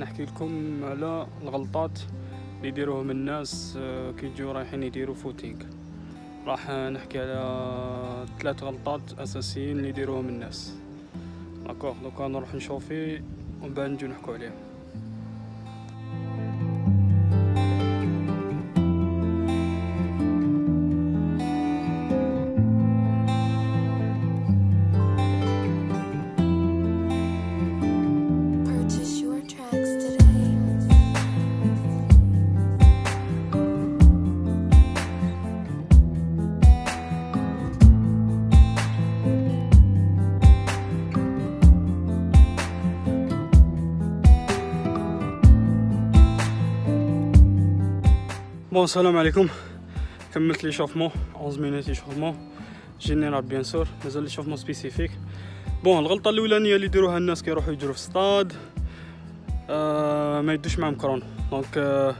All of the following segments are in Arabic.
نحكي لكم على الغلطات اللي يديروهم الناس آه، كي يجوا رايحين يديروا footing. راح نحكي على ثلاث غلطات أساسيين اللي يديروهم الناس. d'accord دوكا نروح نشوفي ومن بعد نجيو نحكوا عليهم. Bon السلام عليكم كملت l'échauffement 11 minutes l'échauffement général bien sûr مازال l'échauffement spécifique bon الغلطه الاولانيه اللي يديروها الناس كيروحوا يجروا في ستاد آه ما يدوش معاهم chrono donc آه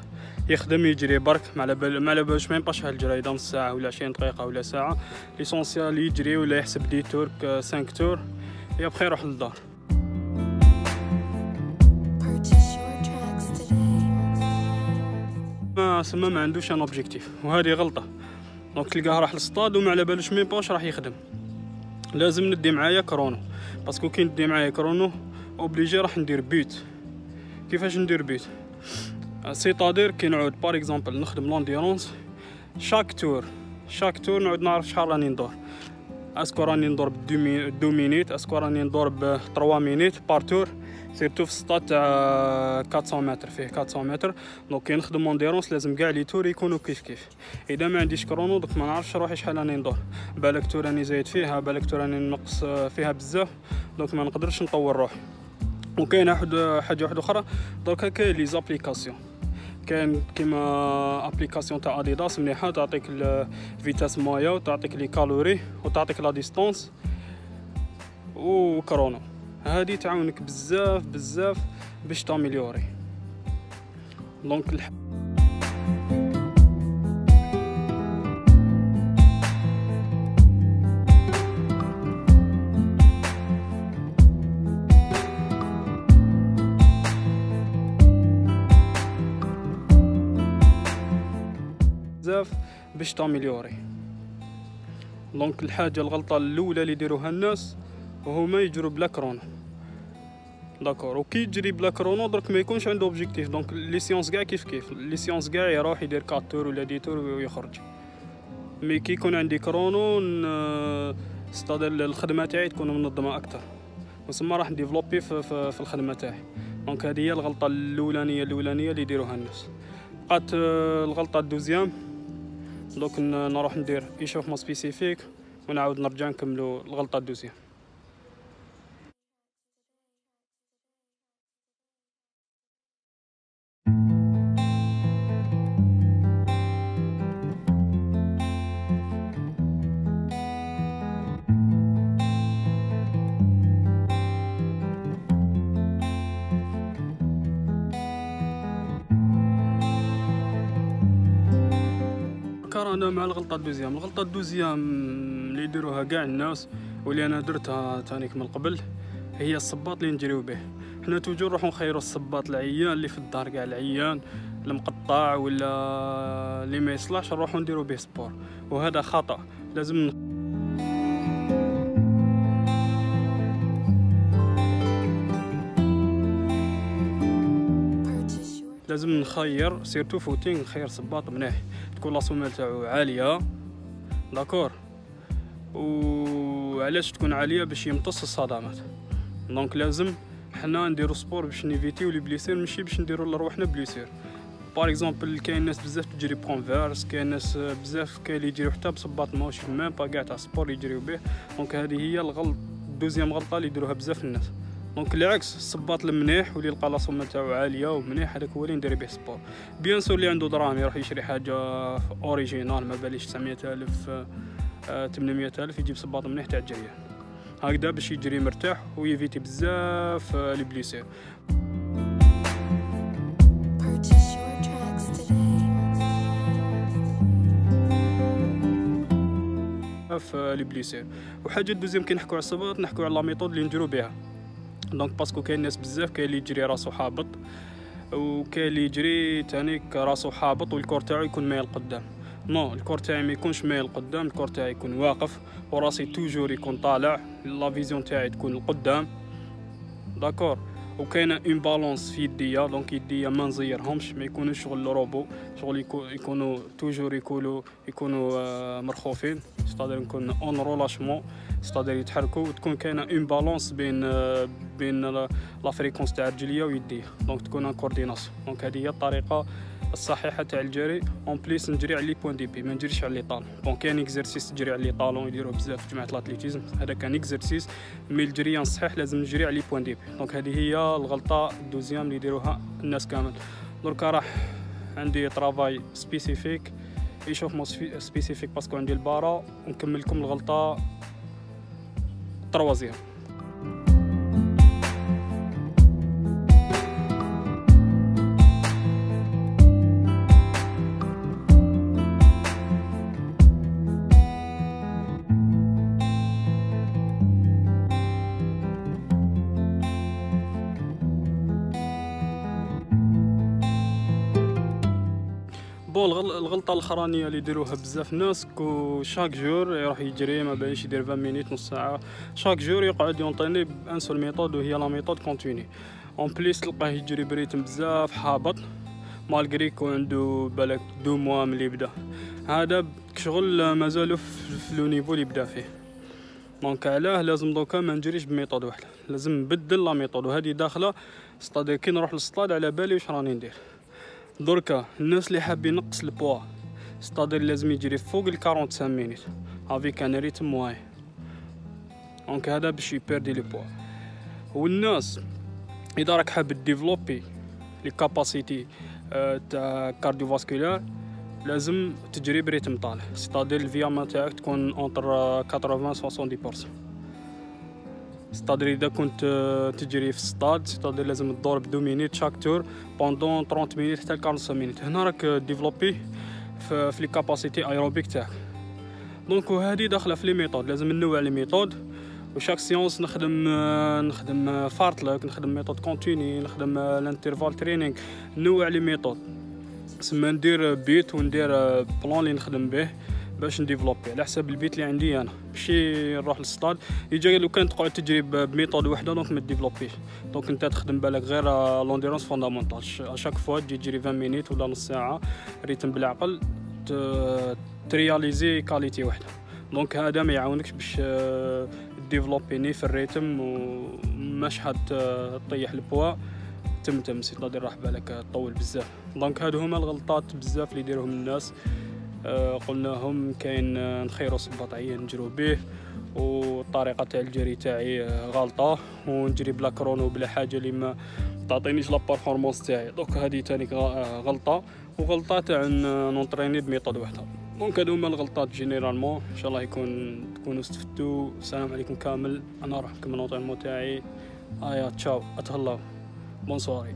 يخدم يجري برك ما على بال ما على بالوش même pas شحال جرى يضم ساعه ولا 20 دقيقه ولا ساعه l'essentiel يجري ولا يحسب dix tours 5 tours et après يروح للدار ما سما ما عندوش un objectif وهذه غلطة. Donc تلقاه راح للصطاد وما على بالوش même pas واش راح يخدم. لازم ندي معايا chrono. Parce que كي ندي معايا chrono obligé راح ندير but كيفاش ندير but c'est-à-dire كي نعود par exemple نخدم l'endurance chaque tour chaque tour نعود نعرف شحال راني ندور. Est-ce que راني ندور ب 2 minutes est-ce que راني ندور ب 3 minutes par tour Surtout في السطات تاع 400 متر فيه 400 متر. Donc كي نخدم mon endurance لازم كاع les tours يكونوا كيف كيف. إذا ما عنديش chrono دوك ما نعرفش روحي شحال راني ندور. بالك tour راني زايد فيها بالك tour راني نقص فيها بزاف. Donc ما نقدرش نطور روحي. وكاين واحد حاجة واحدة أخرى. دركا كاين les applications. كاين كيما application تاع أديداس مليحة تعطيك ال vitesse moyenne وتعطيك les calories وتعطيك la distance و chrono. هادي تعاونك بزاف بزاف باش ت améliorer donc الح... بزاف باش ت améliorer Donc الحاجة الغلطة الأولى اللي يديروها الناس وهما يجروا بلا chrono d'accord وكي يجري بلا chrono درك ما يكونش عنده objectif donc les séances كاع كيف كيف؟ Les séances كاع يروح يدير 4 tours ولا dix tours ويخرج. Mais كي يكون عندي chrono c'est-à-dire الخدمة تاعي تكون منظمة أكثر. وسما راح ن développer في, في, في الخدمة تاعي. Donc هذه هي الغلطة الاولانيه الأولانية اللي يديروها الناس. بقات الغلطة ال deuxième. دوك ن- نروح ندير échauffement spécifique ونعاود نرجع نكملو الغلطة ال deuxième. كرانا مع الغلطة الدوزيام. الغلطة الدوزيام اللي يديروها كاع الناس واللي أنا درتها تانيك من قبل هي الصباط اللي نجريو به. حنا توجور نروحو نخيرو الصباط العيان اللي في الدار كاع العيان المقطع ولا اللي ما يصلحش نروحو نديرو به سبور. وهذا خطأ. لازم لازم نخير surtout footing نخير صباط مليح تكون la semelle تاعو عالية. D'accord. وعلاش تكون عالية؟ باش يمتص الصدمات. Donc لازم حنا نديرو sport باش ن éviter و les blessures ماشي باش نديرو لروحنا blessures. Par exemple كاين ناس بزاف تجري ب Converse كاين ناس بزاف كاين اللي يجريو حتى بصباط ماهوش même pas كاع تاع sport يجريو به. Donc هذه هي الغلط deuxième غلطة اللي يديروها بزاف الناس. Donc العكس الصباط المنيح واللي يلقى la semelle تاعو عالية ومنيح هذاك هو اللي ندير به sport bien sûr اللي عنده دراهم يروح يشري حاجة originale ما باليش 900000 آه، 800000 يجيب صباط مليح تاع الجريان هكذا باش يجري مرتاح وي éviter بزاف آه، les blessures. في les blessures. وحاجة deuxième كي نحكوا على الصباط نحكوا على la méthode اللي نديرو بها. Donc parce que كاين ناس بزاف كاين اللي يجري راسو حابط وكاين اللي يجري تانيك راسو حابط وال corps تاعو يكون مايل قدام. Non ال corps تاعي ما يكونش مايل قدام ال corps تاعي يكون واقف وراسي toujours يكون طالع la vision تاعي تكون القدام d'accord وكاينة une balance في يديا donc يديا ما نزيرهمش ما يكونوش شغل روبو شغل يكو- يكونوا toujours يكونوا يكونوا آه، مرخوفين. C'est-à-dire نكون en relâchement c'est-à-dire يتحركوا وتكون كاينة une balance بين آه، بين la fréquence تاع رجليا ويديا donc تكون une coordination donc هذه هي الطريقة الصحيحة تاع الجري. En plus نجري على les pointes des pieds ما نجريش على les talons bon كاين exercice تجري على les talons يديروه بزاف في جماعة ال athlétisme. هذا كان exercice mais الجريان الصحيح لازم نجري على les pointes des pieds donc هذه هي الغلطة ال deuxième اللي يديروها الناس كامل. دركا راح عندي travail spécifique échauffement spécifique parce que عندي البارا ونكمل لكم الغلطه troisième Bon الغل- الغلطه الاخرانيه اللي يديروها بزاف ناس que chaque jour يروح يجري ما باليش يدير 20 minutes نص ساعه chaque jour يقعد ي entraîner ب une seule méthode وهي la méthode continue en plus تلقاه يجري ب rythme بزاف حابط malgré يكون عنده بالك deux mois ملي بدا هذا شغل مازالو في le niveau اللي بدا فيه donc علاه لازم دوكا ما نجريش ب méthode واحدة لازم نبدل la méthode وهذه داخله C'est-à-dire كي نروح للصطاد على بالي واش راني ندير دركا الناس اللي حاب ينقص ال poids. C'est-à-dire لازم يجري فوق ال 45 minutes avec un rythme moyen donc هذا باش ي perdre le poids. والناس إذا راك حاب développer les capacités تاع cardiovasculaires لازم تجري ب rythme طالع c'est-à-dire ال VMA تاعك تكون entre 80 70% C'est-à-dire اذا كنت آه، تجري في ال stade. C'est-à-dire لازم تدور ب deux minutes chaque tour pendant 30 minutes حتى 45 minutes. هنا راك développer في, les capacités aérobiques تاعك. donc وهذه داخلة في les méthodes لازم ننوع les méthodes و chaque séance نخدم آه، نخدم آه، fartlek نخدم méthode continue نخدم آه، ال interval training نوع les méthodes سما ندير but وندير آه، plan اللي نخدم به. باش ن développer على حساب ال but اللي عندي أنا. ماشي نروح للصطاد. يجي لو كان تقعد تجري ب méthode وحدة donc ما développer ش donc أنت تخدم بالك غير l'endurance fondamentale à chaque fois تجي تجري 20 minutes ولا نص ساعة rythme بالعقل ت réaliser qualité وحدة. donc هذا ما يعاونكش باش آه، développer ni في ال rythme وماش حد آه، تطيح البوا. تمتم c'est-à-dire راح بالك طول بزاف. Donc هادو هما الغلطات بزاف اللي يديروهم الناس. قلناهم كاين آه، نخيرو صباط عيان نجرو به والطريقة تاع الجري تاعي آه، غلطه ونجري بلا chrono بلا حاجة اللي ما تعطينيش la performance تاعي. donc هذه تاني آه، غلطة وغلطة تاع ن- ن entraîner ب méthode وحدة. donc هادو هما الغلطات généralement. إن شاء الله يكون تكونوا استفدتوا. السلام عليكم كامل. أنا راح نكمل ال entraînement تاعي. آيا تشاو. أتهلاو. بونسواري